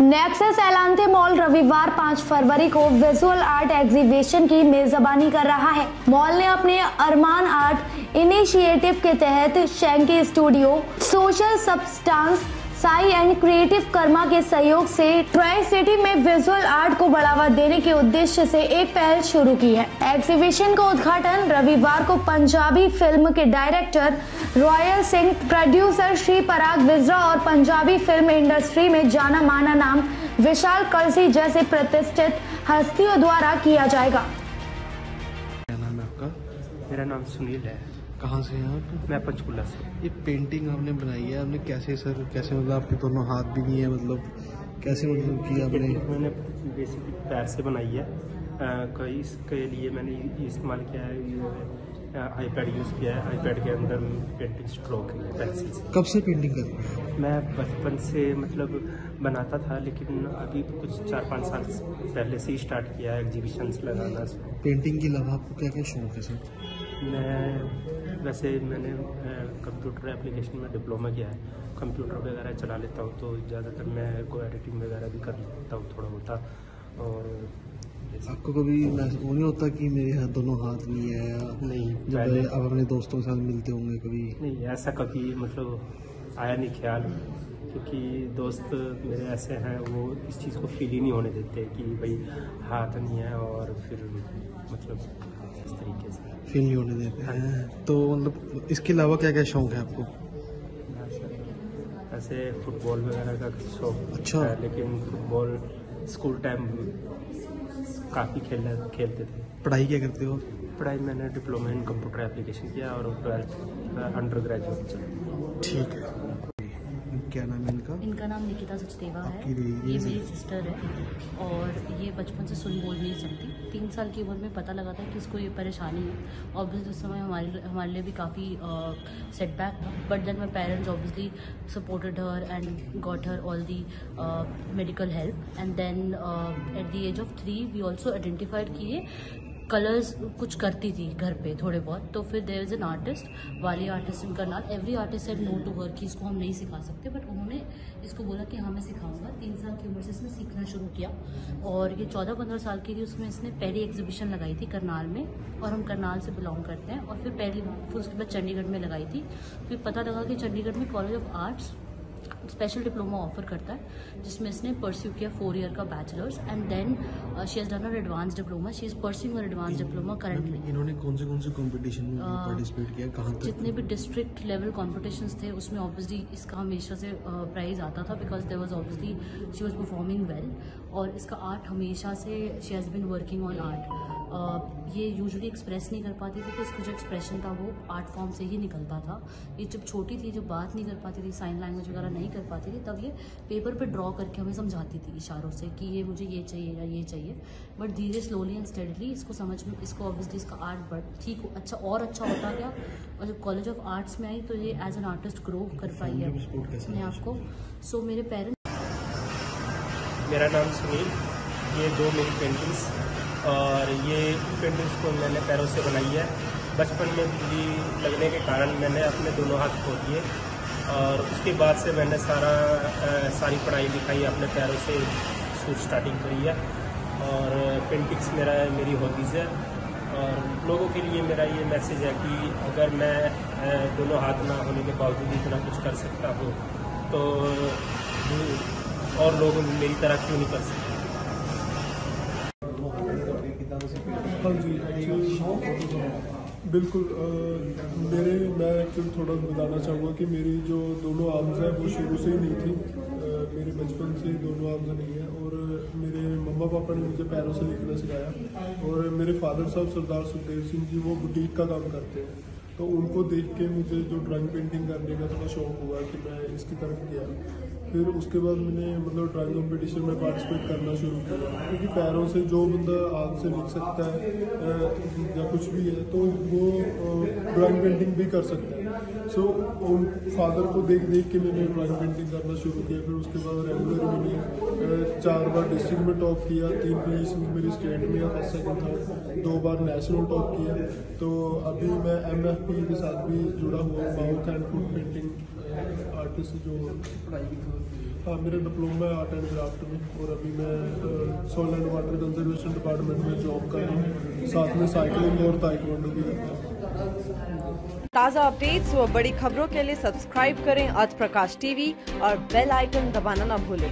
Nexus Elante mall रविवार 5 फरवरी को। Visual art exhibition की मेजबानी कर रहा है। मॉल ने अपने अरमान आर्ट इनिशिएटिव के तहत शेंकी स्टूडियो सोशल सब्सटेंस साई एंड क्रिएटिव कर्मा के सहयोग से ट्राई सिटी में विजुअल आर्ट को बढ़ावा देने के उद्देश्य से एक पहल शुरू की है। एग्जीबिशन का उद्घाटन रविवार को पंजाबी फ़िल्म के director royal Singh, producer Shri Parag Vijra और पंजाबी फ़िल्म इंडस्ट्री में जाना माना नाम विशाल कलसी जैसे प्रतिष्ठित हस्तियों द्वारा किया जाएगा। मेरा नाम सुनील है। कहाँ से हैं आप? मैं पंचकुला से। ये पेंटिंग आपने बनाई है आपने कैसे सर कैसे मतलब आपके दोनों हाथ भी नहीं है मतलब कैसे मतलब किया आपने? मैंने बेसिकली पैर से बनाई है। कई इसके लिए मैंने इस्तेमाल किया है आईपैड यूज़ किया है। आईपैड के अंदर पेंटिंग स्ट्रोक है पेंसिल से। कब से पेंटिंग कर रहे हैं? मैं बचपन से मतलब बनाता था लेकिन अभी कुछ चार पाँच साल पहले से ही स्टार्ट किया है एग्जीबिशंस लगाना। पेंटिंग के अलावा आपको क्या क्या शौक है सर? मैं वैसे मैंने कंप्यूटर एप्लीकेशन में डिप्लोमा किया है। कंप्यूटर वगैरह चला लेता हूँ तो ज़्यादातर मैं को एडिटिंग वगैरह भी कर लेता हूँ थोड़ा बहुत और आपको कभी महसूस वो नहीं होता कि मेरे हाथ दोनों हाथ नहीं है? या नहीं जब पहले आप अपने दोस्तों के साथ मिलते होंगे कभी? नहीं ऐसा कभी मतलब आया नहीं ख्याल क्योंकि दोस्त मेरे ऐसे हैं वो इस चीज़ को फील ही नहीं होने देते कि भाई हाथ नहीं है और फिर मतलब इस तरीके से। फील नहीं होने देते। हैं। तो मतलब इसके अलावा क्या क्या शौक है आपको? ऐसे फुटबॉल वगैरह का शौक अच्छा। है लेकिन फुटबॉल स्कूल टाइम काफ़ी खेल खेलते थे। पढ़ाई क्या करते हो? पढ़ाई मैंने डिप्लोमा इन कंप्यूटर एप्लीकेशन किया और ट्वेल्थ अंडर ग्रेजुएट ठीक है। क्या नाम है इनका? इनका नाम निकिता सचदेवा है। ये मेरी सिस्टर है। और ये बचपन से सुन बोल नहीं सकती। तीन साल की उम्र में पता लगा था कि इसको ये परेशानी है। ऑब्वियसली उस समय हमारे हमारे लिए भी काफ़ी सेटबैक था। But then my parents obviously supported her and got her all the medical help and then at the age of three we also identified किए कलर्स कुछ करती थी घर पे थोड़े बहुत। तो फिर देर इज़ एन आर्टिस्ट वाली artist in Karnal every artist said no to work कि इसको हम नहीं सिखा सकते बट उन्होंने इसको बोला कि हाँ मैं सिखाऊँगा। तीन साल की उम्र से इसने सीखना शुरू किया और ये चौदह पंद्रह साल की थी उसमें इसने पहली एग्जीबिशन लगाई थी करनाल में और हम करनाल से बिलोंग करते हैं और फिर पहली फिर उसके बाद चंडीगढ़ में लगाई थी। फिर पता लगा कि चंडीगढ़ में college of arts special diploma offer करता है जिसमें इसने परस्यू किया फोर ईयर का bachelors and then she has done a advance diploma she is pursuing a advance diploma currently इन्होंने कौन से कौन से कंपटीशन में पार्टिसिपेट किया कहाँ तक? जितने भी डिस्ट्रिक्ट लेवल कॉम्पिटिशन्स थे उसमें ऑब्वियसली इसका हमेशा से प्राइज आता था because there was obviously she was performing well और इसका आर्ट हमेशा से she has been working on art ये यूजुअली एक्सप्रेस नहीं कर पाती थी तो इसका जो एक्सप्रेशन था वो आर्ट फॉर्म से ही निकलता था। ये जब छोटी थी जब बात नहीं कर पाती थी साइन लैंग्वेज वगैरह नहीं कर पाती थी तब ये पेपर पे ड्रॉ करके हमें समझाती थी इशारों से कि ये मुझे ये चाहिए या ये चाहिए। बट धीरे स्लोली एंड स्टडीली इसको समझ में इसको ऑब्वियसली इसका आर्ट बढ़ ठीक अच्छा और अच्छा होता गया। और जब कॉलेज ऑफ़ आर्ट्स में आई तो ये एज एन आर्टिस्ट ग्रो कर पाई है अपने आप को। सो मेरे पेरेंट्स मेरा नाम सुनील ये दो मेरी पेंटिंग्स और ये पेंटिंग्स को मैंने पैरों से बनाई है। बचपन में बिजली लगने के कारण मैंने अपने दोनों हाथ खो दिए। और उसके बाद से मैंने सारा सारी पढ़ाई लिखाई अपने पैरों से स्टार्टिंग करी है। और पेंटिंग्स मेरा, मेरी हॉबीज़ है। और लोगों के लिए मेरा ये मैसेज है कि अगर मैं दोनों हाथ ना होने के बावजूद इतना कुछ कर सकता हूँ तो और लोग मेरी तरह क्यों नहीं कर सकते? हाँ बिल्कुल आ, मेरे मैं एक्चुअली थोड़ा बताना चाहूँगा कि मेरी जो दोनों आर्म्स हैं वो शुरू से ही नहीं थी। आ, मेरे बचपन से दोनों आर्म्स नहीं है और मेरे मम्मा पापा ने मुझे पैरों से लिखना सिखाया। और मेरे फादर साहब सरदार सुखदेव सिंह जी वो बुटीक का काम करते हैं। तो उनको देख के मुझे जो ड्राइंग पेंटिंग करने का थोड़ा शौक हुआ कि मैं इसकी तरफ़ गया। फिर उसके बाद मैंने मतलब ड्राइंग कंपटीशन में पार्टिसिपेट करना शुरू किया। क्योंकि पैरों से जो बंदा हाथ से लिख सकता है या कुछ भी है तो वो ड्राइंग पेंटिंग भी कर सकता है। सो उन फादर को देख देख के मैंने ड्राइंग पेंटिंग करना शुरू किया। फिर उसके बाद रेगुलर मैंने चार बार डिस्ट्रिक्ट में टॉप किया, तीन पोजीशन मेरी स्टेट में फ़र्स्ट सेकंड थर्ड दो बार नेशनल टॉप किया। तो अभी मैं एम एफ़ पी के साथ भी जुड़ा हुआ हूँ mouth and foot painting artist जो हाँ। मेरा डिप्लोमा है आर्ट एंड क्राफ्ट में और अभी मैं soil and water conservation department में जॉब कर रहा हूँ। साथ में साइकिलिंग और ताइक्वांडो भी करता हूँ। ताज़ा अपडेट्स व बड़ी खबरों के लिए सब्सक्राइब करें आज प्रकाश टीवी और बेल आइकन दबाना न भूलें।